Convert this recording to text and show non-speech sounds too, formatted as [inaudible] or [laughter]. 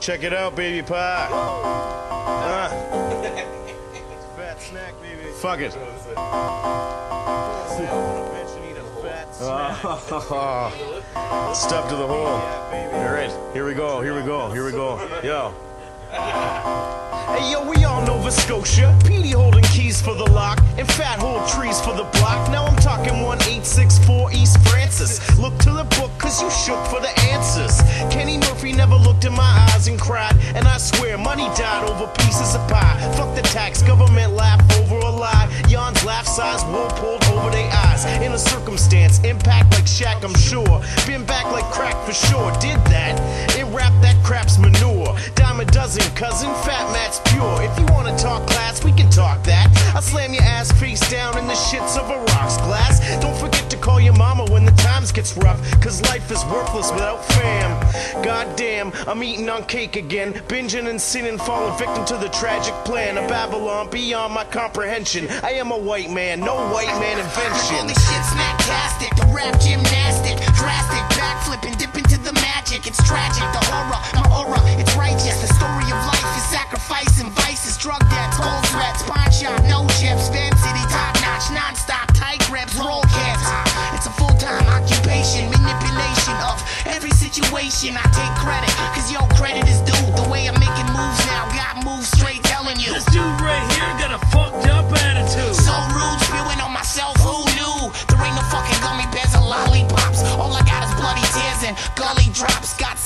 Check it out, baby pie. [laughs] Uh. Fat snack, baby. Fuck it. [laughs] Step to the hole. All right, here we go, here we go, here we go. Yo. Hey yo, we all Nova Scotia. Petey holding keys for the lock and fat hold trees for the block. Now I'm talking 1864 East Francis. Look to the book, cause you shook for. Murphy never looked in my eyes and cried. And I swear, money died over pieces of pie. Fuck the tax, government laugh over a lie. Yawns laugh size, wool pulled over their eyes. In a circumstance, impact like Shaq, I'm sure. Been back like crack for sure. Did that, it wrapped that crap's manure. Dime a dozen, cousin, fat Matt's pure. If you wanna talk class, we can talk that. I slam your ass face down in the shits of a rocks glass. Don't forget when the times gets rough, cause life is worthless without fam. Goddamn, I'm eating on cake again, binging and sinning, falling victim to the tragic plan of Babylon beyond my comprehension. I am a white man, no white man invention. Holy shit, snacktastic, situation, I take credit, cause your credit is due. The way I'm making moves now, got moves straight telling you. This dude right here got a fucked up attitude. So rude, spewing on myself, who knew? There ain't no fucking gummy bears or lollipops. All I got is bloody tears and gully drops. Got